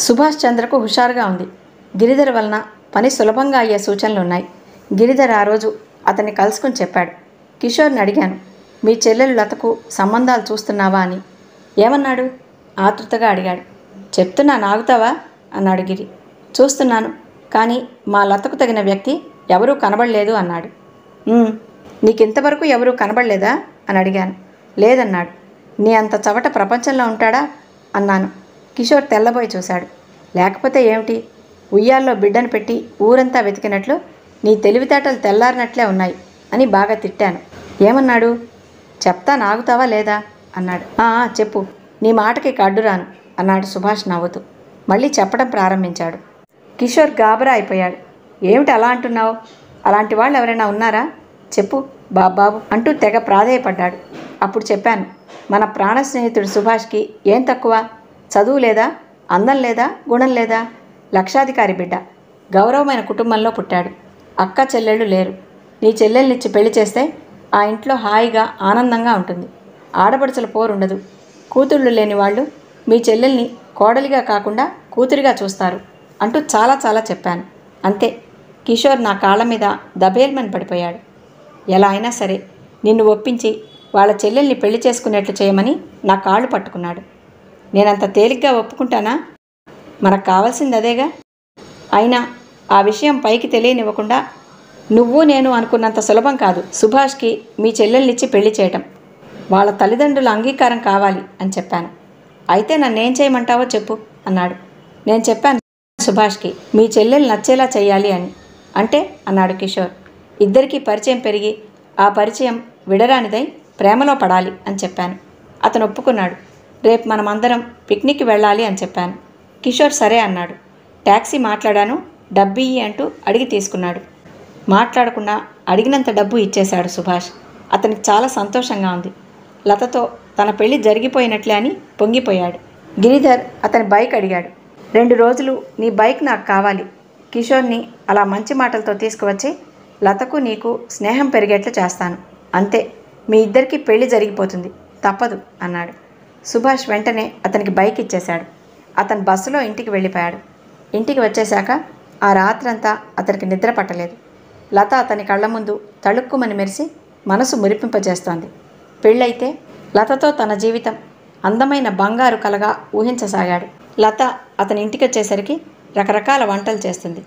సుభాష్ చంద్రకు హుషారుగా ఉంది. గిరిధర్ వలన పని సులభంగా అయ్యే సూచనలు ఉన్నాయి గిరిధర్ ఆ రోజు అతన్ని కలుసుకుని చెప్పాడు. కిషోర్ని అడిగాను మీ చెల్లెలు లతకు సంబంధాలు చూస్తున్నావా? అని. ఏమన్నాడు? ఆతృతగా అడిగాడు. చెప్తున్నా నాగుతావా? అన్నాడు గిరి. చూస్తున్నాను కానీ మా లతకు తగిన వ్యక్తి ఎవరూ కనబడలేదు అన్నాడు. నీకింతవరకు ఎవరూ కనబడలేదా? అని అడిగాను. లేదన్నాడు. నీ అంత చవట ప్రపంచంలో ఉంటాడా? అన్నాను. కిషోర్ తెల్లబోయి చూశాడు. లేకపోతే ఏమిటి? ఉయ్యాల్లో బిడ్డను పెట్టి ఊరంతా వెతికినట్లు నీ తెలివితేటలు తెల్లారినట్లే ఉన్నాయి అని బాగా తిట్టాను. ఏమన్నాడు? చెప్తా నాగుతావా లేదా? అన్నాడు. "ఆ, చెప్పు. నీ మాటకి కడ్డురాను అన్నాడు సుభాష్ నవ్వుతూ. మళ్ళీ చెప్పడం ప్రారంభించాడు. కిషోర్ గాబరా అయిపోయాడు. ఏమిటి అలా అంటున్నావు? అలాంటి వాళ్ళు ఎవరైనా ఉన్నారా? చెప్పు బాబాబు అంటూ తెగ ప్రాధేయపడ్డాడు. అప్పుడు చెప్పాను మన ప్రాణ స్నేహితుడు సుభాష్కి ఏం తక్కువ? చదువు లేదా అందం లేదా గుణం లేదా? లక్షాధికారి బిడ్డ. గౌరవమైన కుటుంబంలో పుట్టాడు. అక్క చెల్లెళ్ళు లేరు. నీ చెల్లెళ్ళనిచ్చి పెళ్ళి చేస్తే ఆ ఇంట్లో హాయిగా ఆనందంగా ఉంటుంది. ఆడపడుచుల పోరుండదు కూతుళ్ళు లేని వాళ్ళు మీ చెల్లెల్ని కోడలిగా కాకుండా కూతురిగా చూస్తారు అంటూ చాలా చాలా చెప్పాను. అంతే. కిషోర్ నా కాళ్ళ మీద దబేల్మని పడిపోయాడు. ఎలా అయినా సరే నిన్ను ఒప్పించి వాళ్ళ చెల్లెల్ని పెళ్ళి చేసుకునేట్లు చేయమని నా కాళ్ళు పట్టుకున్నాడు. నేనంత తేలిగ్గా ఒప్పుకుంటానా? మనకు కావాల్సింది అదేగా? అయినా ఆ విషయం పైకి తెలియనివ్వకుండా నువ్వు నేను అనుకున్నంత సులభం కాదు. సుభాష్కి మీ చెల్లెల్నిచ్చి పెళ్ళి చేయటం. వాళ్ళ తల్లిదండ్రుల అంగీకారం కావాలి అని చెప్పాను. అయితే నన్నేం చేయమంటావో చెప్పు అన్నాడు. నేను చెప్పాను సుభాష్కి మీ చెల్లెలు నచ్చేలా చేయాలి అని. అంటే? అన్నాడు కిషోర్. ఇద్దరికీ పరిచయం పెరిగి ఆ పరిచయం విడరానిదై ప్రేమలో పడాలి అని చెప్పాను. అతను ఒప్పుకున్నాడు. రేపు మనమందరం పిక్నిక్కి వెళ్ళాలి అని చెప్పాను. కిషోర్ సరే అన్నాడు. ట్యాక్సీ మాట్లాడాను. డబ్బు ఇయ్యి అంటూ అడిగి తీసుకున్నాడు. మాట్లాడకుండా అడిగినంత డబ్బు ఇచ్చేశాడు సుభాష్. అతనికి చాలా సంతోషంగా ఉంది. లతతో తన పెళ్ళి జరిగిపోయినట్లే అని పొంగిపోయాడు. గిరిధర్ అతని బైక్ అడిగాడు. రెండు రోజులు నీ బైక్ నాకు కావాలి. కిషోర్ని అలా మంచి మాటలతో తీసుకువచ్చి లతకు నీకు స్నేహం పెరిగేట్లు చేస్తాను. అంతే. మీ ఇద్దరికీ పెళ్ళి జరిగిపోతుంది. తప్పదు అన్నాడు. సుభాష్ వెంటనే అతనికి బైక్ ఇచ్చేశాడు. అతను బస్సులో ఇంటికి వెళ్ళిపోయాడు. ఇంటికి వచ్చేశాక ఆ రాత్రంతా అతనికి నిద్ర పట్టలేదు. లత అతని కళ్ళ ముందు తళుక్కుమని మెరిసి మనసు మురిపింపజేస్తోంది. పెళ్ళైతే లతతో తన జీవితం అందమైన బంగారు కలగా ఊహించసాగాడు. లత అతని ఇంటికి వచ్చేసరికి రకరకాల వంటలు చేస్తుంది.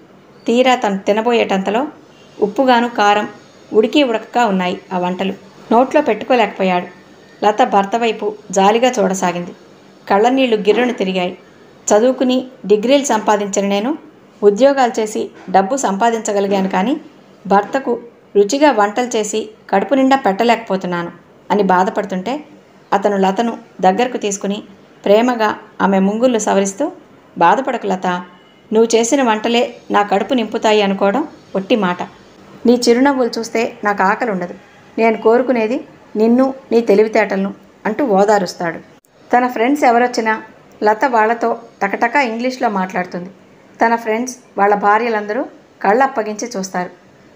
తీరా తను తినబోయేటంతలో ఉప్పుగాను కారం ఉడికి ఉడకగా ఉన్నాయి ఆ వంటలు. నోట్లో పెట్టుకోలేకపోయాడు. లత భర్త వైపు జాలిగా చూడసాగింది. కళ్ళనీళ్ళు గిర్రును తిరిగాయి. చదువుకుని డిగ్రీలు సంపాదించిన నేను ఉద్యోగాలు చేసి డబ్బు సంపాదించగలిగాను కానీ భర్తకు రుచిగా వంటలు చేసి కడుపు నిండా పెట్టలేకపోతున్నాను అని బాధపడుతుంటే అతను లతను దగ్గరకు తీసుకుని ప్రేమగా ఆమె ముంగుళ్ళు సవరిస్తూ బాధపడకు లత నువ్వు చేసిన వంటలే నా కడుపు నింపుతాయి అనుకోవడం ఒట్టి మాట. నీ చిరునవ్వులు చూస్తే నాకు ఆకలి ఉండదు నేను కోరుకునేది నిన్ను నీ తెలివితేటలను అంటూ ఓదారుస్తాడు. తన ఫ్రెండ్స్ ఎవరొచ్చినా లత వాళ్ళతో టకటకా ఇంగ్లీష్లో మాట్లాడుతుంది. తన ఫ్రెండ్స్ వాళ్ళ భార్యలందరూ కళ్ళు అప్పగించి చూస్తారు.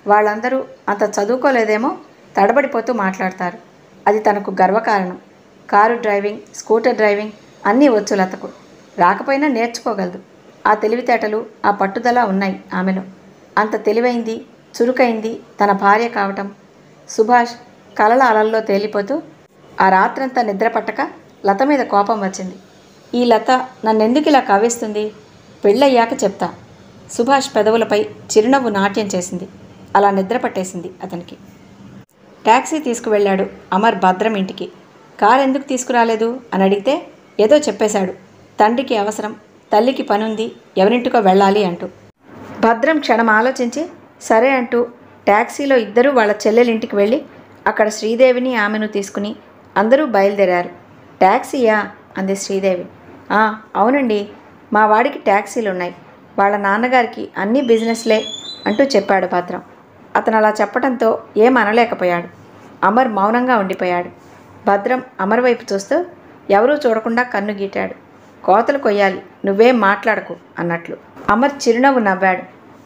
వాళ్ళందరూ అంత చదువుకోలేదేమో తడబడిపోతూ మాట్లాడతారు. అది తనకు గర్వకారణం. కారు డ్రైవింగ్ స్కూటర్ డ్రైవింగ్ అన్నీ వచ్చు లతకు. రాకపోయినా నేర్చుకోగలదు. ఆ తెలివితేటలు ఆ పట్టుదల ఉన్నాయి ఆమెలో. అంత తెలివైంది చురుకైంది తన భార్య కావటం సుభాష్ కలల అలల్లో తేలిపోతూ ఆ రాత్రంతా నిద్ర పట్టక లత మీద కోపం వచ్చింది. ఈ లత నన్నెందుకు ఇలా కవ్విస్తుంది? పెళ్ళయ్యాక చెప్తా. సుభాష్ పెదవులపై చిరునవ్వు నాట్యం చేసింది. అలా నిద్ర పట్టేసింది అతనికి. ట్యాక్సీ తీసుకువెళ్ళాడు అమర్ భద్రం ఇంటికి. కారు ఎందుకు తీసుకురాలేదు? అని అడిగితే ఏదో చెప్పేశాడు. తండ్రికి అవసరం తల్లికి పనుంది ఎవరింటికో వెళ్ళాలి అంటూ. భద్రం క్షణం ఆలోచించి సరే అంటూ ట్యాక్సీలో ఇద్దరూ వాళ్ళ చెల్లెలింటికి వెళ్ళి అక్కడ శ్రీదేవిని ఆమెను తీసుకుని అందరూ బయలుదేరారు. ట్యాక్సీయా అంది శ్రీదేవి. అవునండి. మా వాడికి ట్యాక్సీలు ఉన్నాయి వాళ్ళ నాన్నగారికి అన్ని బిజినెస్లే అంటూ చెప్పాడు భద్రం అతను అలా చెప్పడంతో ఏం అనలేకపోయాడు అమర్ మౌనంగా ఉండిపోయాడు. భద్రం అమర్ వైపు చూస్తూ ఎవరూ చూడకుండా కన్ను గీటాడు. కోతలు కొయ్యాలి నువ్వేం మాట్లాడకు అన్నట్లు. అమర్ చిరునవ్వు నవ్వాడు.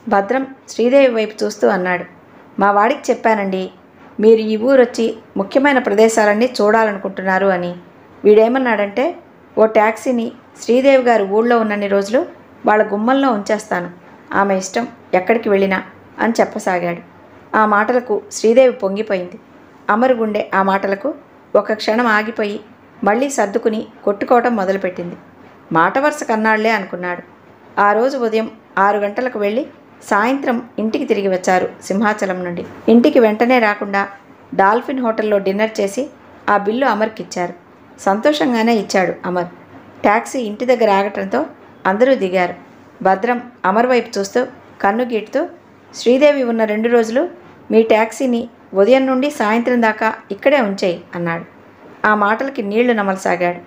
భద్రం శ్రీదేవి వైపు చూస్తూ అన్నాడు. మా వాడికి చెప్పానండి మీరు ఈ ఊరొచ్చి ముఖ్యమైన ప్రదేశాలన్నీ చూడాలనుకుంటున్నారు అని. వీడేమన్నాడంటే ఓ ట్యాక్సీని శ్రీదేవి గారు ఊళ్ళో ఉన్నన్ని రోజులు వాళ్ళ గుమ్మంలో ఉంచేస్తాను. ఆమె ఇష్టం ఎక్కడికి వెళ్ళినా అని చెప్పసాగాడు. ఆ మాటలకు శ్రీదేవి పొంగిపోయింది. అమరుగుండే ఆ మాటలకు ఒక క్షణం ఆగిపోయి మళ్ళీ సర్దుకుని కొట్టుకోవటం మొదలుపెట్టింది. మాట వరుస కన్నాళ్ళే అనుకున్నాడు. ఆ రోజు ఉదయం ఆరు గంటలకు వెళ్ళి సాయంత్రం ఇంటికి తిరిగి వచ్చారు సింహాచలం నుండి. ఇంటికి వెంటనే రాకుండా డాల్ఫిన్ హోటల్లో డిన్నర్ చేసి ఆ బిల్లు అమర్కి ఇచ్చారు. సంతోషంగానే ఇచ్చాడు అమర్. ట్యాక్సీ ఇంటి దగ్గర ఆగటంతో అందరూ దిగారు. భద్రం అమర్ వైపు చూస్తూ కన్ను గీటుతూ శ్రీదేవి ఉన్న రెండు రోజులు మీ ట్యాక్సీని ఉదయం నుండి సాయంత్రం దాకా ఇక్కడే ఉంచేయి అన్నాడు. ఆ మాటలకి నీళ్ళు నమలసాగాడు.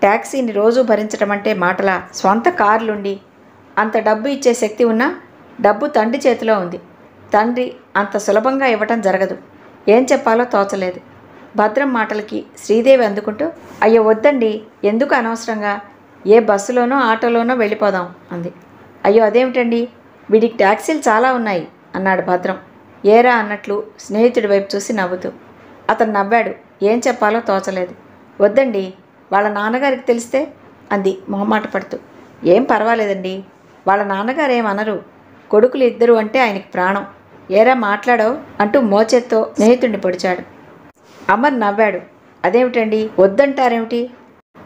ట్యాక్సీని రోజూ భరించడం అంటే మాటల స్వంత కార్లుండి అంత డబ్బు ఇచ్చే శక్తి ఉన్నా డబ్బు తండ్రి చేతిలో ఉంది. తండ్రి అంత సులభంగా ఇవ్వటం జరగదు. ఏం చెప్పాలో తోచలేదు. భద్రం మాటలకి శ్రీదేవి అందుకుంటూ అయ్యో వద్దండి ఎందుకు అనవసరంగా? ఏ బస్సులోనో ఆటోలోనో వెళ్ళిపోదాం అంది. అయ్యో అదేమిటండి? వీడికి ట్యాక్సీలు చాలా ఉన్నాయి అన్నాడు భద్రం. ఏరా అన్నట్లు స్నేహితుడి వైపు చూసి నవ్వుతూ. అతను నవ్వాడు. ఏం చెప్పాలో తోచలేదు. వద్దండి వాళ్ళ నాన్నగారికి తెలిస్తే అంది మొహమాట పడుతూ. ఏం పర్వాలేదండి వాళ్ళ నాన్నగారు ఏమనరు. కొడుకులు ఇద్దరు అంటే ఆయనకి ప్రాణం. ఏరా మాట్లాడవు? అంటూ మోచేత్తో స్నేహితుడిని పొడిచాడు. అమర్ నవ్వాడు. అదేమిటండి? వద్దంటారేమిటి?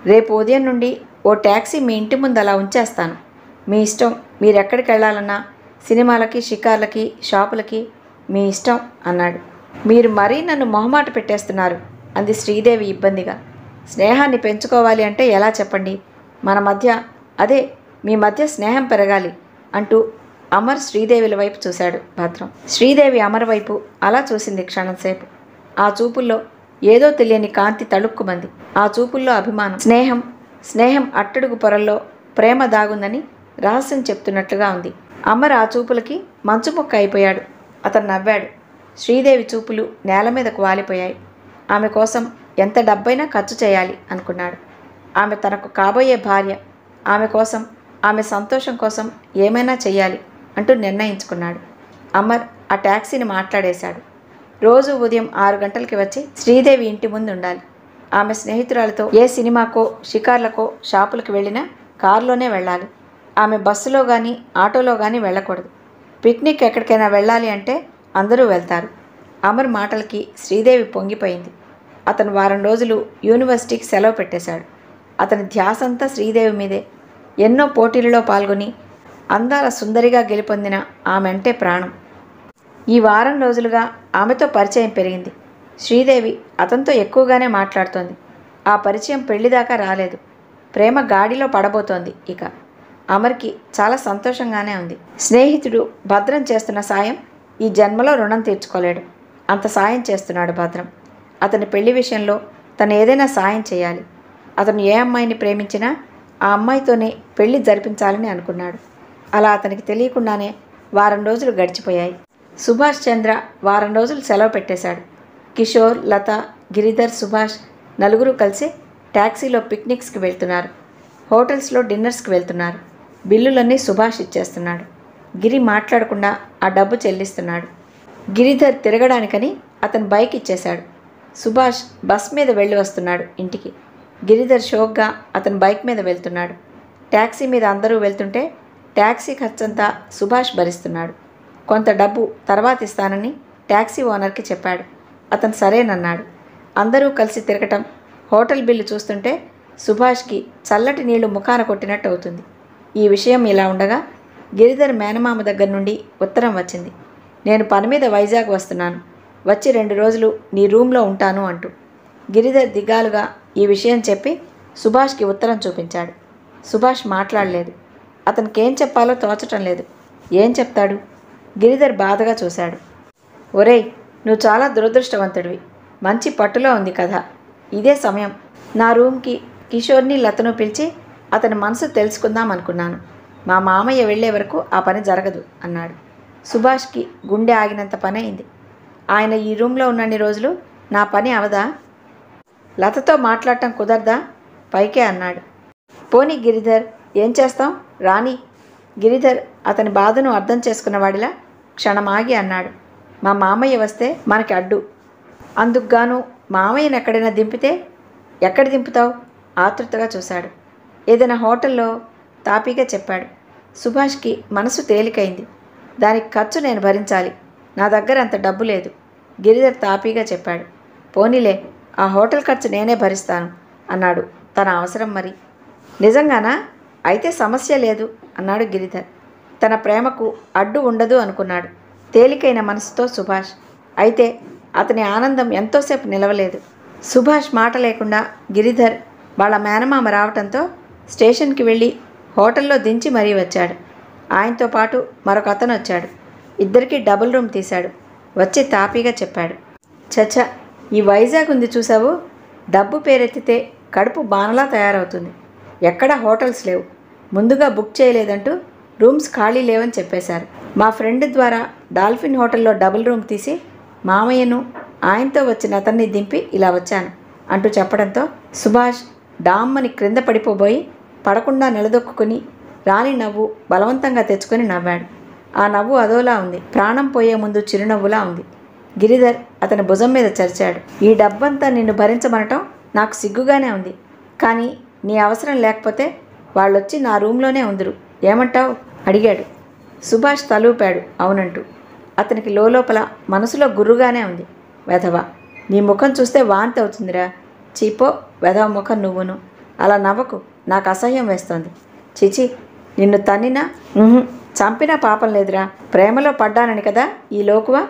రేపు ఉదయం నుండి ఓ ట్యాక్సీ మీ ఇంటి ముందు అలా ఉంచేస్తాను. మీ ఇష్టం మీరు ఎక్కడికి వెళ్ళాలన్నా సినిమాలకి షికార్లకి షాపులకి మీ ఇష్టం అన్నాడు. మీరు మరీ నన్ను మొహమాట పెట్టేస్తున్నారు అంది శ్రీదేవి ఇబ్బందిగా. స్నేహాన్ని పెంచుకోవాలి అంటే ఎలా చెప్పండి? మన మధ్య అదే మీ మధ్య స్నేహం పెరగాలి అంటూ అమర్ శ్రీదేవిల వైపు చూశాడు భద్రం. శ్రీదేవి అమర్ వైపు అలా చూసింది క్షణంసేపు ఆ చూపుల్లో ఏదో తెలియని కాంతి తళుక్కుమంది. ఆ చూపుల్లో అభిమానం స్నేహం స్నేహం అట్టడుగు పొరల్లో ప్రేమ దాగుందని రహస్యం చెప్తున్నట్లుగా ఉంది. అమర్ ఆ చూపులకి మంచు ముక్క అయిపోయాడు. అతను నవ్వాడు. శ్రీదేవి చూపులు నేల మీదకు వాలిపోయాయి ఆమె కోసం ఎంత డబ్బైనా ఖర్చు చేయాలి అనుకున్నాడు. ఆమె తనకు కాబోయే భార్య. ఆమె కోసం ఆమె సంతోషం కోసం ఏమైనా చేయాలి అంటూ నిర్ణయించుకున్నాడు. అమర్ ఆ ట్యాక్సీని మాట్లాడేశాడు. రోజు ఉదయం ఆరు గంటలకి వచ్చి శ్రీదేవి ఇంటి ముందు ఉండాలి ఆమె స్నేహితురాలతో ఏ సినిమాకో షికార్లకో షాపులకు వెళ్ళినా కారులోనే వెళ్ళాలి. ఆమె బస్సులో కానీ ఆటోలో కానీ వెళ్ళకూడదు. పిక్నిక్ ఎక్కడికైనా వెళ్ళాలి అంటే అందరూ వెళ్తారు. అమర్ మాటలకి శ్రీదేవి పొంగిపోయింది. అతను వారం రోజులు యూనివర్సిటీకి సెలవు పెట్టేశాడు. అతని ధ్యాసంతా శ్రీదేవి మీదే. ఎన్నో పోటీలలో పాల్గొని అందాల సుందరిగా గెలుపొందిన ఆమె అంటే ప్రాణం. ఈ వారం రోజులుగా ఆమెతో పరిచయం పెరిగింది. శ్రీదేవి అతనితో ఎక్కువగానే మాట్లాడుతోంది. ఆ పరిచయం పెళ్ళిదాకా రాలేదు. ప్రేమ గాడిలో పడబోతోంది ఇక. అమర్కి చాలా సంతోషంగానే ఉంది. స్నేహితుడు భద్రం చేస్తున్న సాయం ఈ జన్మలో రుణం తీర్చుకోలేడు. అంత సాయం చేస్తున్నాడు భద్రం. అతని పెళ్ళి విషయంలో తను ఏదైనా సాయం చేయాలి. అతను ఏ అమ్మాయిని ప్రేమించినా ఆ అమ్మాయితోనే పెళ్ళి జరిపించాలని అనుకున్నాడు. అలా అతనికి తెలియకుండానే వారం రోజులు గడిచిపోయాయి. సుభాష్ చంద్ర వారం రోజులు సెలవు పెట్టేశాడు. కిషోర్ లత గిరిధర్ సుభాష్ నలుగురు కలిసి ట్యాక్సీలో పిక్నిక్స్కి వెళ్తున్నారు. హోటల్స్లో డిన్నర్స్కి వెళ్తున్నారు. బిల్లులన్నీ సుభాష్ ఇచ్చేస్తున్నాడు. గిరి మాట్లాడకుండా ఆ డబ్బు చెల్లిస్తున్నాడు. గిరిధర్ తిరగడానికని అతను బైక్ ఇచ్చేశాడు. సుభాష్ బస్ మీద వెళ్ళి వస్తున్నాడు ఇంటికి. గిరిధర్ షోక్గా అతను బైక్ మీద వెళ్తున్నాడు. ట్యాక్సీ మీద అందరూ వెళ్తుంటే ట్యాక్సీ ఖర్చంతా సుభాష్ భరిస్తున్నాడు. కొంత డబ్బు తర్వాత ఇస్తానని ట్యాక్సీ ఓనర్కి చెప్పాడు. అతను సరేనన్నాడు. అందరూ కలిసి తిరగటం హోటల్ బిల్లు చూస్తుంటే సుభాష్కి చల్లటి నీళ్ళు ముఖాన కొట్టినట్టు అవుతుంది. ఈ విషయం ఇలా ఉండగా గిరిధర్ మేనమామ దగ్గర నుండి ఉత్తరం వచ్చింది. నేను పని మీద వైజాగ్ వస్తున్నాను. వచ్చి రెండు రోజులు నీ రూమ్లో ఉంటాను అంటూ. గిరిధర్ దిగాలుగా ఈ విషయం చెప్పి సుభాష్కి ఉత్తరం చూపించాడు. సుభాష్ మాట్లాడలేదు. అతనికి ఏం చెప్పాలో తోచటం లేదు. ఏం చెప్తాడు? గిరిధర్ బాధగా చూశాడు. ఒరేయ్ నువ్వు చాలా దురదృష్టవంతుడివి. మంచి పట్టులో ఉంది కథ ఇదే సమయం. నా రూమ్కి కిషోర్ని లతను పిలిచి అతని మనసు తెలుసుకుందాం అనుకున్నాను. మా మామయ్య వెళ్ళే వరకు ఆ పని జరగదు అన్నాడు. సుభాష్కి గుండె ఆగినంత పని అయింది ఆయన ఈ రూమ్లో ఉన్నన్ని రోజులు నా పని అవదా? లతతో మాట్లాడటం కుదరదా? పైకే అన్నాడు. పోనీ గిరిధర్ ఏం చేస్తాం రాణి. గిరిధర్ అతని బాధను అర్థం చేసుకున్నవాడిలా క్షణమాగి అన్నాడు. మా మామయ్య వస్తే మనకి అడ్డు. అందుకుగాను మామయ్యను ఎక్కడైనా దింపితే ఎక్కడ దింపుతావు? ఆతృతగా చూశాడు. ఏదైనా హోటల్లో తాపీగా చెప్పాడు. సుభాష్కి మనసు తేలికైంది. దానికి ఖర్చు నేను భరించాలి. నా దగ్గర అంత డబ్బు లేదు. గిరిధర్ తాపీగా చెప్పాడు. పోనీలే ఆ హోటల్ ఖర్చు నేనే భరిస్తాను అన్నాడు. తన అవసరం మరి. నిజంగానా? అయితే సమస్య లేదు అన్నాడు గిరిధర్. తన ప్రేమకు అడ్డు ఉండదు అనుకున్నాడు. తేలికైన మనసుతో సుభాష్. అయితే అతని ఆనందం ఎంతోసేపు నిలవలేదు. సుభాష్ మాట లేకుండా గిరిధర్ వాళ్ళ మేనమామ రావటంతో స్టేషన్కి వెళ్ళి హోటల్లో దించి మరీ వచ్చాడు. ఆయనతో పాటు మరొక అతను వచ్చాడు. ఇద్దరికీ డబుల్ రూమ్ తీశాడు. వచ్చి తాపీగా చెప్పాడు. చచ్చ ఈ వైజాగ్ ఉంది చూసావు? డబ్బు పేరెత్తితే కడుపు బాణలా తయారవుతుంది. ఎక్కడా హోటల్స్ లేవు. ముందుగా బుక్ చేయలేదంటూ రూమ్స్ ఖాళీ లేవని చెప్పేశారు. మా ఫ్రెండ్ ద్వారా డాల్ఫిన్ హోటల్లో డబుల్ రూమ్ తీసి మామయ్యను ఆయనతో వచ్చిన అతన్ని దింపి ఇలా వచ్చాను అంటూ చెప్పడంతో సుభాష్ డామ్మని క్రింద పడిపోబోయి పడకుండా నిలదొక్కుని రాని నవ్వు బలవంతంగా తెచ్చుకొని నవ్వాడు. ఆ నవ్వు అదోలా ఉంది. ప్రాణం పోయే ముందు చిరునవ్వులా ఉంది. గిరిధర్ అతని భుజం మీద చరిచాడు. ఈ డబ్బంతా నిన్ను భరించమనటం నాకు సిగ్గుగానే ఉంది. కానీ నీ అవసరం లేకపోతే వాళ్ళొచ్చి నా రూమ్లోనే ఉందరు. ఏమంటావు? అడిగాడు. సుభాష్ తలూపాడు అవునంటూ. అతనికి లోపల మనసులో గుర్రుగానే ఉంది. వెధవ నీ ముఖం చూస్తే వాంతి అవుతుందిరా చీపో వెధవ ముఖం నువ్వును. అలా నవ్వకు నాకు అసహ్యం వేస్తోంది. చిచి నిన్ను తన్నినా చంపినా పాపం లేదురా. ప్రేమలో పడ్డానని కదా ఈ లోకువ?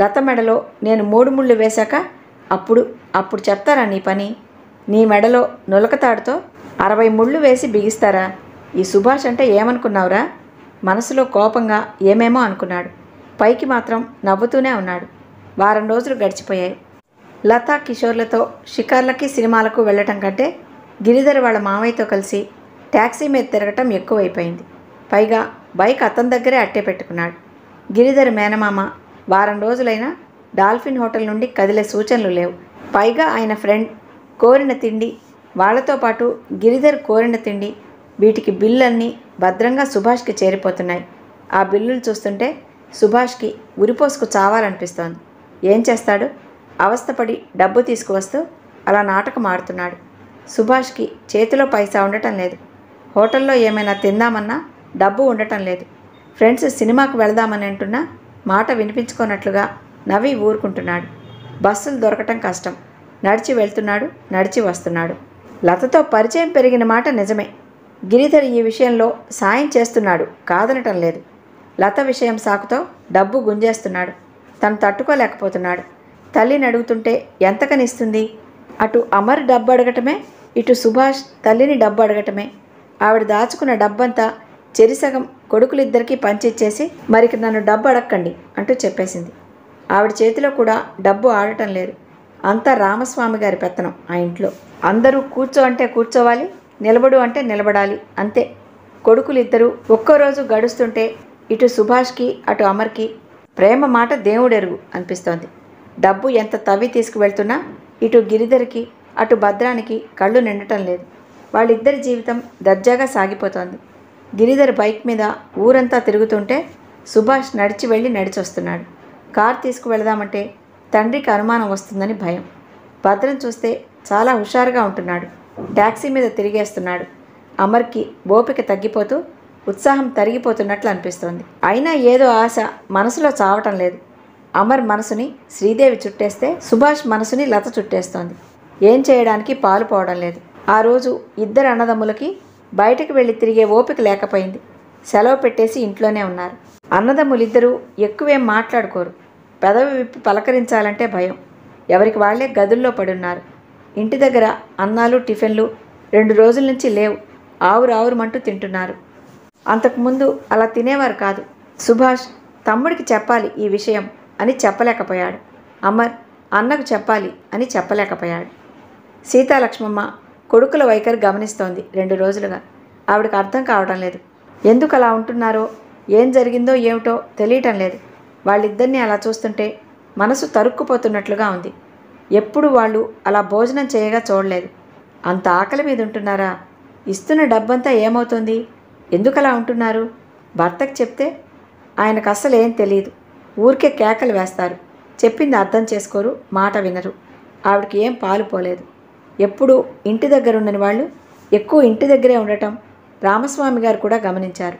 లత మెడలో నేను మూడు ముళ్ళు వేశాక అప్పుడు అప్పుడు చెప్తారా నీ పని? నీ మెడలో నులకతాడుతో అరవై ముళ్ళు వేసి బిగిస్తారా? ఈ సుభాష్ అంటే ఏమనుకున్నావురా? మనసులో కోపంగా ఏమేమో అనుకున్నాడు. పైకి మాత్రం నవ్వుతూనే ఉన్నాడు. వారం రోజులు గడిచిపోయాయి. లతా కిషోర్లతో షికార్లకి సినిమాలకు వెళ్ళటం కంటే గిరిధర్ వాళ్ళ మామయ్యతో కలిసి ట్యాక్సీ మీద తిరగటం ఎక్కువైపోయింది. పైగా బైక్ అతని దగ్గరే అట్టే పెట్టుకున్నాడు. గిరిధర్ మేనమామ వారం రోజులైనా డాల్ఫిన్ హోటల్ నుండి కదిలే సూచనలు లేవు. పైగా ఆయన ఫ్రెండ్ కోరిన తిండి వాళ్ళతో పాటు గిరిధర్ కోరిన తిండి వీటికి బిల్లన్నీ భద్రంగా సుభాష్కి చేరిపోతున్నాయి. ఆ బిల్లులు చూస్తుంటే సుభాష్కి ఉరిపోసుకు చావాలనిపిస్తోంది. ఏం చేస్తాడు? అవస్థపడి డబ్బు తీసుకువస్తూ అలా నాటకం ఆడుతున్నాడు. సుభాష్కి చేతిలో పైసా ఉండటం లేదు. హోటల్లో ఏమైనా తిందామన్నా డబ్బు ఉండటం లేదు. ఫ్రెండ్స్ సినిమాకు వెళదామని అంటున్నా మాట వినిపించుకోనట్లుగా నవి ఊరుకుంటున్నాడు. బస్సులు దొరకటం కష్టం. నడిచి వెళ్తున్నాడు నడిచి వస్తున్నాడు. లతతో పరిచయం పెరిగిన మాట నిజమే. గిరిధర్ ఈ విషయంలో సాయం చేస్తున్నాడు కాదనటం లేదు. లత విషయం సాకుతో డబ్బు గుంజేస్తున్నాడు. తను తట్టుకోలేకపోతున్నాడు. తల్లిని అడుగుతుంటే ఎంతకనిస్తుంది? అటు అమర్ డబ్బు అడగటమే ఇటు సుభాష్ తల్లిని డబ్బు అడగటమే. ఆవిడ దాచుకున్న డబ్బంతా చెరిసగం కొడుకులిద్దరికీ పంచిచ్చేసి మరికి నన్ను డబ్బు అడక్కండి అంటూ చెప్పేసింది. ఆవిడ చేతిలో కూడా డబ్బు ఆడటం లేదు. అంతా రామస్వామి గారి పెత్తనం ఆ ఇంట్లో. అందరూ కూర్చో అంటే కూర్చోవాలి నిలబడు అంటే నిలబడాలి అంతే. కొడుకులు ఇద్దరు ఒక్కోరోజు గడుస్తుంటే ఇటు సుభాష్కి అటు అమర్కి ప్రేమ మాట దేవుడెరుగు అనిపిస్తోంది. డబ్బు ఎంత తవ్వి తీసుకువెళ్తున్నా ఇటు గిరిధర్కి అటు భద్రానికి కళ్ళు నిండటం లేదు. వాళ్ళిద్దరి జీవితం దర్జాగా సాగిపోతోంది. గిరిధర్ బైక్ మీద ఊరంతా తిరుగుతుంటే సుభాష్ నడిచి వెళ్ళి నడిచొస్తున్నాడు. కార్ తీసుకువెళదామంటే తండ్రికి అనుమానం వస్తుందని భయం. భద్రం చూస్తే చాలా హుషారుగా ఉంటున్నాడు. ట్యాక్సీ మీద తిరిగేస్తున్నాడు. అమర్కి ఓపిక తగ్గిపోతూ ఉత్సాహం తరిగిపోతున్నట్లు అనిపిస్తోంది. అయినా ఏదో ఆశ మనసులో చావటం లేదు. అమర్ మనసుని శ్రీదేవి చుట్టేస్తే సుభాష్ మనసుని లత చుట్టేస్తోంది. ఏం చేయడానికి పాలు పోవడం లేదు. ఆ రోజు ఇద్దరు అన్నదమ్ములకి బయటకు వెళ్ళి తిరిగే ఓపిక లేకపోయింది. సెలవు పెట్టేసి ఇంట్లోనే ఉన్నారు. అన్నదమ్ములిద్దరూ ఎక్కువేం మాట్లాడుకోరు. పెదవి విప్పి పలకరించాలంటే భయం. ఎవరికి వాళ్ళే గదుల్లో పడున్నారు. ఇంటి దగ్గర అన్నాలు టిఫిన్లు రెండు రోజుల నుంచి లేవు. ఆవురు ఆవురుమంటూ తింటున్నారు. అంతకుముందు అలా తినేవారు కాదు. సుభాష్ తమ్ముడికి చెప్పాలి ఈ విషయం అని చెప్పలేకపోయాడు. అమర్ అన్నకు చెప్పాలి అని చెప్పలేకపోయాడు. సీతాలక్ష్మమ్మ కొడుకుల వైఖరి గమనిస్తోంది రెండు రోజులుగా. ఆవిడకి అర్థం కావడం లేదు. ఎందుకు అలా ఉంటున్నారో ఏం జరిగిందో ఏమిటో తెలియటం లేదు. వాళ్ళిద్దరినీ అలా చూస్తుంటే మనసు తరుక్కుపోతున్నట్లుగా ఉంది. ఎప్పుడు వాళ్ళు అలా భోజనం చేయగా చూడలేదు. అంత ఆకలి మీద ఉంటున్నారా? ఇస్తున్న డబ్బంతా ఏమవుతుంది? ఎందుకు అలా ఉంటున్నారు? భర్తకు చెప్తే ఆయనకు అస్సలు ఏం తెలియదు ఊరికే కేకలు వేస్తారు. చెప్పింది అర్థం చేసుకోరు మాట వినరు. ఆవిడకి ఏం పాలు పోలేదు. ఎప్పుడు ఇంటి దగ్గర ఉండని వాళ్ళు ఎక్కువ ఇంటి దగ్గరే ఉండటం రామస్వామి గారు కూడా గమనించారు.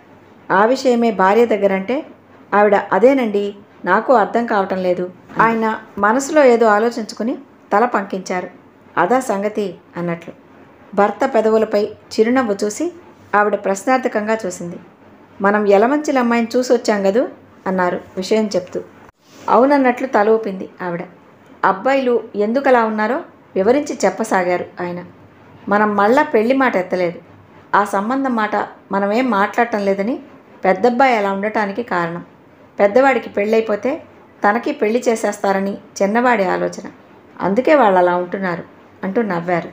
ఆ విషయమే భార్య దగ్గరంటే ఆవిడ అదేనండి నాకు అర్థం కావటం లేదు. ఆయన మనసులో ఏదో ఆలోచించుకుని తల పంకించారు. అదా సంగతి అన్నట్లు. భర్త పెదవులపై చిరునవ్వు చూసి ఆవిడ ప్రశ్నార్థకంగా చూసింది. మనం ఎలమంచిల అమ్మాయిని చూసి వచ్చాం కదూ? అన్నారు. విషయం చెప్తూ. అవునన్నట్లు తల ఊపింది ఆవిడ. అబ్బాయిలు ఎందుకలా ఉన్నారో వివరించి చెప్పసాగారు ఆయన. మనం మళ్ళా పెళ్ళి మాట ఎత్తలేదు. ఆ సంబంధం మాట మనమేం మాట్లాడటం లేదని పెద్దబ్బాయి అలా ఉండటానికి కారణం. పెద్దవాడికి పెళ్ళైపోతే తనకి పెళ్ళి చేసేస్తారని చిన్నవాడి ఆలోచన. అందుకే వాళ్ళు అలా ఉంటున్నారు అంటూ నవ్వారు.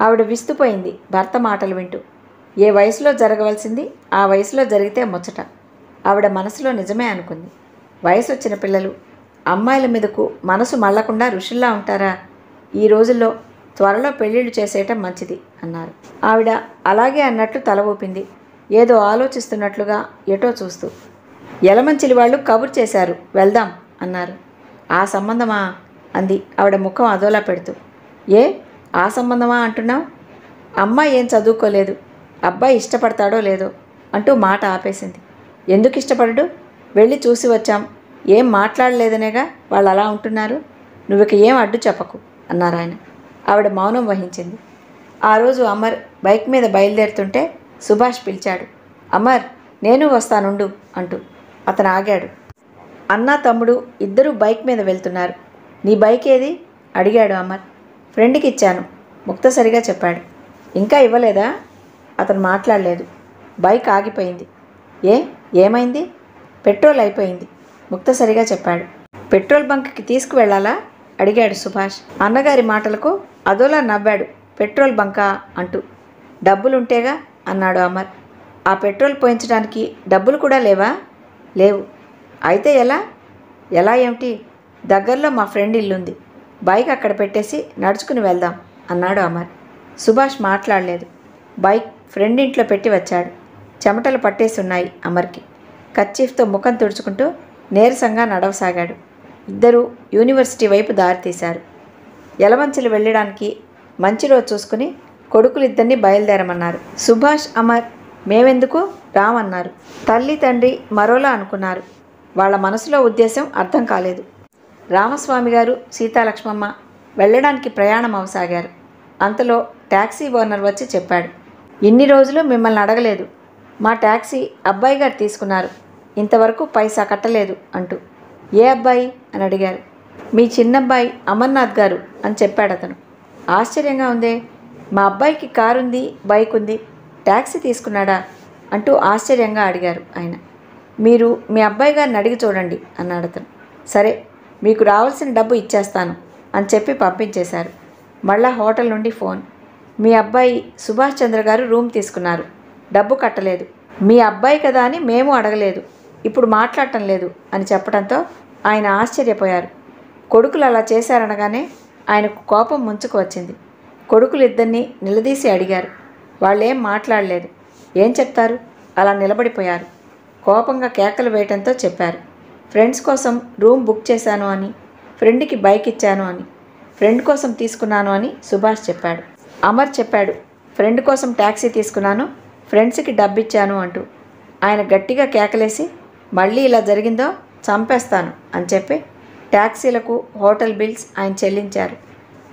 ఆవిడ విస్తుపోయింది భర్త మాటలు వింటూ. ఏ వయసులో జరగవలసింది ఆ వయసులో జరిగితే ముచ్చట. ఆవిడ మనసులో నిజమే అనుకుంది. వయసు వచ్చిన పిల్లలు అమ్మాయిల మీదకు మనసు మళ్ళకుండా ఋషుల్లా ఉంటారా? ఈ రోజుల్లో త్వరలో పెళ్ళిళ్ళు చేసేయటం మంచిది అన్నారు. ఆవిడ అలాగే అన్నట్లు తల ఊపింది. ఏదో ఆలోచిస్తున్నట్లుగా ఎటో చూస్తూ. ఎలమంచిలి వాళ్ళు కబుర్ చేశారు. వెళ్దాం అన్నారు. ఆ సంబంధమా? అంది. ఆవిడ ముఖం అదోలా పెడుతూ. ఏ? ఆ సంబంధమా అంటున్నావు? అమ్మాయి ఏం చదువుకోలేదు. అబ్బాయి ఇష్టపడతాడో లేదో అంటూ మాట ఆపేసింది. ఎందుకు ఇష్టపడడు? వెళ్ళి చూసి వచ్చాం. ఏం మాట్లాడలేదనేగా వాళ్ళు అలా ఉంటున్నారు. నువ్వు ఇక ఏం అడ్డు చెప్పకు అన్నారు ఆయన. ఆవిడ మౌనం వహించింది. ఆ రోజు అమర్ బైక్ మీద బయలుదేరుతుంటే సుభాష్ పిలిచాడు. అమర్ నేను వస్తానుండు అంటూ అతను ఆగాడు. అన్న తమ్ముడు ఇద్దరూ బైక్ మీద వెళ్తున్నారు. నీ బైక్ ఏది? అడిగాడు అమర్. ఫ్రెండ్కి ఇచ్చాను ముక్తసరిగా చెప్పాడు. ఇంకా ఇవ్వలేదా? అతను మాట్లాడలేదు. బైక్ ఆగిపోయింది. ఏ ఏమైంది? పెట్రోల్ అయిపోయింది ముక్తసరిగా చెప్పాడు. పెట్రోల్ బంక్కి తీసుకువెళ్ళాలా? అడిగాడు సుభాష్. అన్నగారి మాటలకు అదోలా నవ్వాడు. పెట్రోల్ బంకా అంటూ. డబ్బులుంటేగా? అన్నాడు అమర్. ఆ పెట్రోల్ పోయించడానికి డబ్బులు కూడా లేవా? లేవు. అయితే ఎలా? ఎలా ఏమిటి? దగ్గరలో మా ఫ్రెండ్ ఇల్లుంది. బైక్ అక్కడ పెట్టేసి నడుచుకుని వెళ్దాం అన్నాడు అమర్. సుభాష్ మాట్లాడలేదు. బైక్ ఫ్రెండ్ ఇంట్లో పెట్టి వచ్చాడు. చెమటలు పట్టేసి ఉన్నాయి అమర్కి. కచ్చీఫ్తో ముఖం తుడుచుకుంటూ నీరసంగా నడవసాగాడు. ఇద్దరూ యూనివర్సిటీ వైపు దారి తీశారు వెళ్ళడానికి మంచి రోజు చూసుకుని కొడుకులిద్దరినీ బయలుదేరమన్నారు. సుభాష్ అమర్ మేమెందుకు? రామన్నారు తల్లి తండ్రి మరోలా అనుకున్నారు. వాళ్ళ మనసులో ఉద్దేశం అర్థం కాలేదు. రామస్వామి గారు సీతాలక్ష్మమ్మ వెళ్ళడానికి ప్రయాణం అవసాగారు. అంతలో ట్యాక్సీ ఓనర్ వచ్చి చెప్పాడు. ఇన్ని రోజులు మిమ్మల్ని అడగలేదు. మా ట్యాక్సీ అబ్బాయి గారు తీసుకున్నారు. ఇంతవరకు పైసా కట్టలేదు అంటూ. ఏ అబ్బాయి? అని అడిగారు. మీ చిన్నబ్బాయి అమర్నాథ్ గారు అని చెప్పాడు అతను ఆశ్చర్యంగా ఉందే మా అబ్బాయికి కారు ఉంది బైక్ ఉంది ట్యాక్సీ తీసుకున్నాడా అంటూ ఆశ్చర్యంగా అడిగారు ఆయన. మీరు మీ అబ్బాయి గారిని అడిగి చూడండి అన్నాడు అతను. సరే మీకు రావాల్సిన డబ్బు ఇచ్చేస్తాను అని చెప్పి పంపించేశారు. మళ్ళా హోటల్ నుండి ఫోన్. మీ అబ్బాయి సుభాష్ చంద్ర గారు రూమ్ తీసుకున్నారు. డబ్బు కట్టలేదు. మీ అబ్బాయి కదా అని మేము అడగలేదు. ఇప్పుడు మాట్లాడటం లేదు అని చెప్పడంతో ఆయన ఆశ్చర్యపోయారు. కొడుకులు అలా చేశారనగానే ఆయనకు కోపం ముంచుకు వచ్చింది. కొడుకులు ఇద్దరిని నిలదీసి అడిగారు. వాళ్ళేం మాట్లాడలేదు. ఏం చెప్తారు? అలా నిలబడిపోయారు. కోపంగా కేకలు వేయటంతో చెప్పారు. ఫ్రెండ్స్ కోసం రూమ్ బుక్ చేశాను అని ఫ్రెండ్కి బైక్ ఇచ్చాను అని ఫ్రెండ్ కోసం తీసుకున్నాను అని సుభాష్ చెప్పాడు. అమర్ చెప్పాడు ఫ్రెండ్ కోసం ట్యాక్సీ తీసుకున్నాను ఫ్రెండ్స్కి డబ్బిచ్చాను అంటూ. ఆయన గట్టిగా కేకలేసి మళ్ళీ ఇలా జరిగిందో చంపేస్తాను అని చెప్పి ట్యాక్సీలకు హోటల్ బిల్స్ ఆయన చెల్లించారు.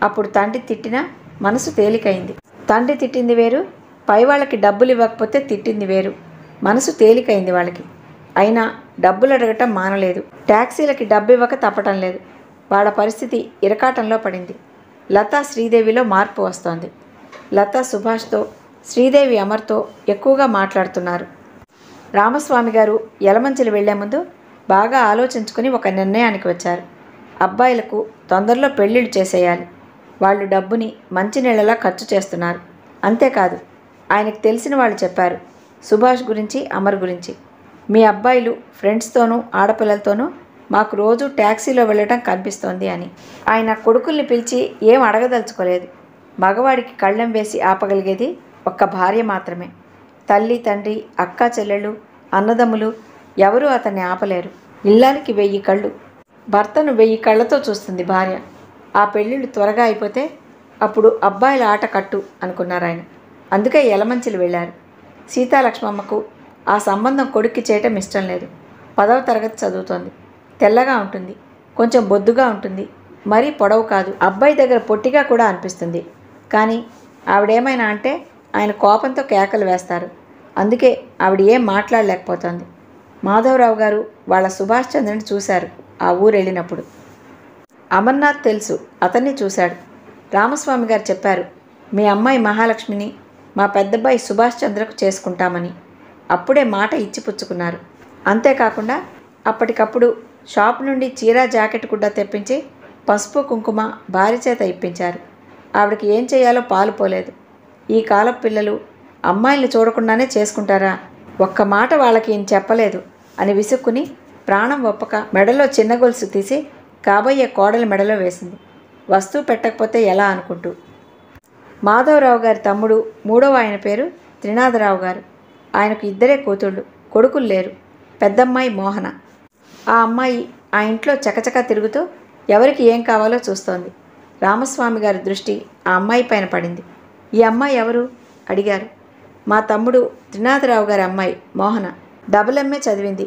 అప్పుడు తండ్రి తిట్టినా మనసు తేలికైంది. తండ్రి తిట్టింది వేరు పై వాళ్ళకి డబ్బులు ఇవ్వకపోతే తిట్టింది వేరు. మనసు తేలికైంది వాళ్ళకి. అయినా డబ్బులు అడగటం మానలేదు. ట్యాక్సీలకి డబ్బు ఇవ్వక తప్పటం లేదు. వాళ్ళ పరిస్థితి ఇరకాటంలో పడింది. లతా శ్రీదేవిలో మార్పు వస్తోంది. లతా సుభాష్తో శ్రీదేవి అమర్తో ఎక్కువగా మాట్లాడుతున్నారు. రామస్వామి గారు యలమంచిలి వెళ్ళే ముందు బాగా ఆలోచించుకుని ఒక నిర్ణయానికి వచ్చారు. అబ్బాయిలకు తొందరలో పెళ్ళిళ్ళు చేసేయాలి. వాళ్ళు డబ్బుని మంచినీళ్ళలా ఖర్చు చేస్తున్నారు. అంతేకాదు ఆయనకు తెలిసిన వాళ్ళు చెప్పారు. సుభాష్ గురించి అమర్ గురించి. మీ అబ్బాయిలు ఫ్రెండ్స్తోనూ ఆడపిల్లలతోనూ మాకు రోజు ట్యాక్సీలో వెళ్ళటం కనిపిస్తోంది అని. ఆయన కొడుకుల్ని పిలిచి ఏం అడగదలుచుకోలేదు. మగవాడికి కళ్ళెం వేసి ఆపగలిగేది ఒక్క భార్య మాత్రమే. తల్లి తండ్రి అక్క చెల్లెళ్ళు అన్నదమ్ములు ఎవరూ అతన్ని ఆపలేరు. ఇల్లానికి వెయ్యి కళ్ళు. భర్తను వెయ్యి కళ్ళతో చూస్తుంది భార్య. ఆ పెళ్ళిళ్ళు త్వరగా అయిపోతే అప్పుడు అబ్బాయిల ఆట కట్టు అనుకున్నారు ఆయన అందుకే ఎలమంచిలు వెళ్ళారు. సీతాలక్ష్మమ్మకు ఆ సంబంధం కొడుక్కి చేయటం ఇష్టం లేదు. పదవ తరగతి చదువుతోంది. తెల్లగా ఉంటుంది. కొంచెం బొద్దుగా ఉంటుంది. మరీ పొడవు కాదు. అబ్బాయి దగ్గర పొట్టిగా కూడా అనిపిస్తుంది. కానీ ఆవిడేమైనా అంటే ఆయన కోపంతో కేకలు వేస్తారు. అందుకే ఆవిడ ఏం మాట్లాడలేకపోతోంది. మాధవరావు గారు వాళ్ళ సుభాష్ చంద్రని చూశారు ఆ ఊరు వెళ్ళినప్పుడు. అమర్నాథ్ తెలుసు. అతన్ని చూశాడు. రామస్వామి గారు చెప్పారు మీ అమ్మాయి మహాలక్ష్మిని మా పెద్దబ్బాయి సుభాష్ చంద్రకు చేసుకుంటామని. అప్పుడే మాట ఇచ్చి పుచ్చుకున్నారు. అంతేకాకుండా అప్పటికప్పుడు షాప్ నుండి చీర జాకెట్ కూడా తెప్పించి పసుపు కుంకుమ భార్య చేత ఇప్పించారు. ఆవిడకి ఏం చేయాలో పాలు పోలేదు. ఈ కాలం పిల్లలు అమ్మాయిల్ని చూడకుండానే చేసుకుంటారా? ఒక్క మాట వాళ్ళకి ఏం చెప్పలేదు అని విసుక్కుని ప్రాణం ఒప్పక మెడలో చిన్న గొలుసు తీసి కాబోయే కోడలు మెడలో వేసింది. వస్తువు పెట్టకపోతే ఎలా అనుకుంటూ మాధవరావు గారి తమ్ముడు మూడవ ఆయన పేరు త్రినాథరావు గారు. ఆయనకు ఇద్దరే కూతుళ్ళు కొడుకులు లేరు. పెద్దమ్మాయి మోహన. ఆ అమ్మాయి ఆ ఇంట్లో చకచక తిరుగుతూ ఎవరికి ఏం కావాలో చూస్తోంది. రామస్వామి గారి దృష్టి ఆ అమ్మాయి పైన పడింది. ఈ అమ్మాయి ఎవరు? అడిగారు. మా తమ్ముడు త్రినాథరావు గారి అమ్మాయి మోహన. డబుల్ ఎంఏ చదివింది.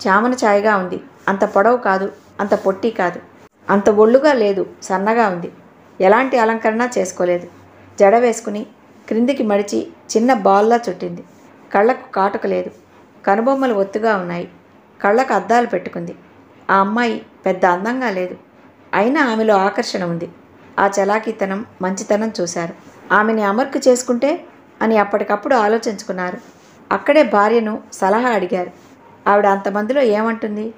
చామన ఛాయగా ఉంది. అంత పొడవు కాదు అంత పొట్టి కాదు. అంత ఒళ్ళుగా లేదు సన్నగా ఉంది. ఎలాంటి అలంకరణ చేసుకోలేదు. జడ వేసుకుని క్రిందికి మడిచి చిన్న బాల్లా చుట్టింది. కళ్ళకు కాటుక లేదు. కనుబొమ్మలు ఒత్తుగా ఉన్నాయి. కళ్ళకు అద్దాలు పెట్టుకుంది. ఆ అమ్మాయి పెద్ద అందంగా లేదు. అయినా ఆమెలో ఆకర్షణ ఉంది. ఆ చలాకీతనం మంచితనం చూశారు. ఆమెని అమర్కు చేసుకుంటే అని అప్పటికప్పుడు ఆలోచించుకున్నారు. అక్కడే భార్యను సలహా అడిగారు. ఆవిడ అంతమందిలో ఏమంటుంది?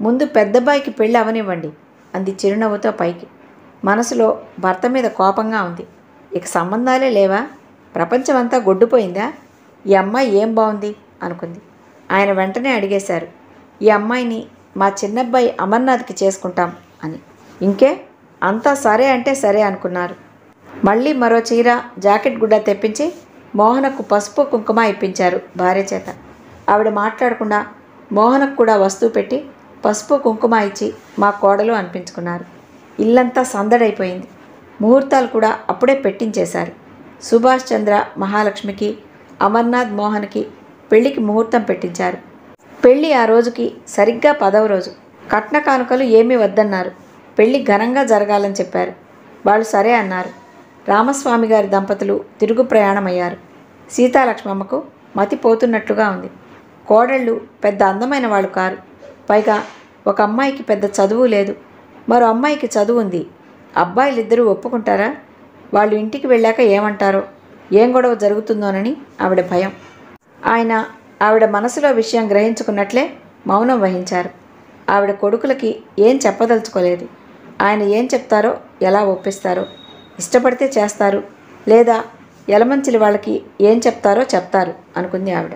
ముందు పెద్దబ్బాయికి పెళ్ళి అవనివ్వండి అంది చిరునవ్వుతో పైకి. మనసులో భర్త మీద కోపంగా ఉంది. ఇక సంబంధాలే లేవా? ప్రపంచమంతా గొడ్డుపోయిందా? ఈ అమ్మాయి ఏం బాగుంది అనుకుంది. ఆయన వెంటనే అడిగేశారు. ఈ అమ్మాయిని మా చిన్నబ్బాయి అమర్నాథ్కి చేసుకుంటాం అని. ఇంకే? అంతా సరే అంటే సరే అనుకున్నారు. మళ్ళీ మరో చీర జాకెట్ గుడ్డ తెప్పించి మోహనకు పసుపు కుంకుమ ఇప్పించారు భార్య చేత. ఆవిడ మాట్లాడకుండా మోహనకు కూడా వస్తువు పెట్టి పసుపు కుంకుమ ఇచ్చి మా కోడలు అనిపించుకున్నారు. ఇల్లంతా సందడైపోయింది. ముహూర్తాలు కూడా అప్పుడే పెట్టించేశారు. సుభాష్ చంద్ర మహాలక్ష్మికి అమర్నాథ్ మోహన్కి పెళ్ళికి ముహూర్తం పెట్టించారు. పెళ్ళి ఆ రోజుకి సరిగ్గా పదవ రోజు. కట్న కానుకలు ఏమీ వద్దన్నారు. పెళ్ళి ఘనంగా జరగాలని చెప్పారు. వాళ్ళు సరే అన్నారు. రామస్వామి గారి దంపతులు తిరుగు ప్రయాణమయ్యారు. సీతాలక్ష్మమ్మకు మతి పోతున్నట్లుగా ఉంది. కోడళ్ళు పెద్ద అందమైన వాళ్ళు కారు. పైగా ఒక అమ్మాయికి పెద్ద చదువు లేదు. మరో అమ్మాయికి చదువు ఉంది. అబ్బాయిలిద్దరూ ఒప్పుకుంటారా? వాళ్ళు ఇంటికి వెళ్ళాక ఏమంటారో? ఏం గొడవ జరుగుతుందోనని ఆవిడ భయం. ఆయన ఆవిడ మనసులో విషయం గ్రహించుకున్నట్లే మౌనం వహించారు. ఆవిడ కొడుకులకి ఏం చెప్పదలుచుకోలేదు. ఆయన ఏం చెప్తారో ఎలా ఒప్పిస్తారో? ఇష్టపడితే చేస్తారు. లేదా ఎలమంచిలి వాళ్ళకి ఏం చెప్తారో చెప్తారు అనుకుంది ఆవిడ.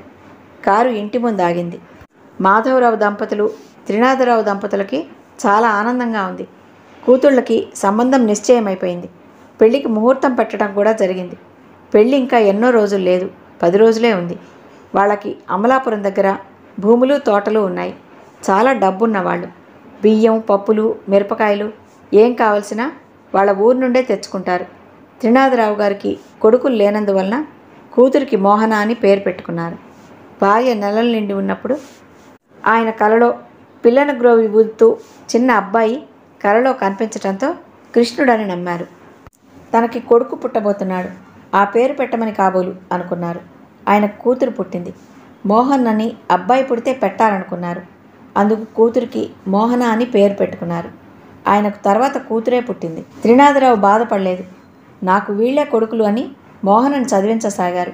కారు ఇంటి ముందు ఆగింది. మాధవరావు దంపతులు త్రినాథరావు దంపతులకి చాలా ఆనందంగా ఉంది. కూతుళ్ళకి సంబంధం నిశ్చయమైపోయింది. పెళ్ళికి ముహూర్తం పెట్టడం కూడా జరిగింది. పెళ్ళి ఇంకా ఎన్నో రోజులు లేదు. పది రోజులే ఉంది. వాళ్ళకి అమలాపురం దగ్గర భూములు తోటలు ఉన్నాయి. చాలా డబ్బున్న వాళ్ళు బియ్యం పప్పులు మిరపకాయలు ఏం కావలసినా వాళ్ళ ఊరు నుండే తెచ్చుకుంటారు. త్రినాథరావు గారికి కొడుకులు లేనందువలన కూతురికి మోహన అని పేరు పెట్టుకున్నారు. భార్య నెలలు నిండి ఉన్నప్పుడు ఆయన కలలో పిల్లను గ్రోవి ఊదుతూ చిన్న అబ్బాయి కలలో కనిపించటంతో కృష్ణుడని నమ్మారు. తనకి కొడుకు పుట్టబోతున్నాడు. ఆ పేరు పెట్టమని కాబోలు అనుకున్నారు. ఆయన కూతురు పుట్టింది. మోహన్ అని అబ్బాయి పుడితే పెట్టాలనుకున్నారు. అందుకు కూతురికి మోహన అని పేరు పెట్టుకున్నారు. ఆయనకు తర్వాత కూతురే పుట్టింది. త్రినాథరావు బాధపడలేదు. నాకు వీళ్ళే కొడుకులు అని మోహనని చదివించసాగారు.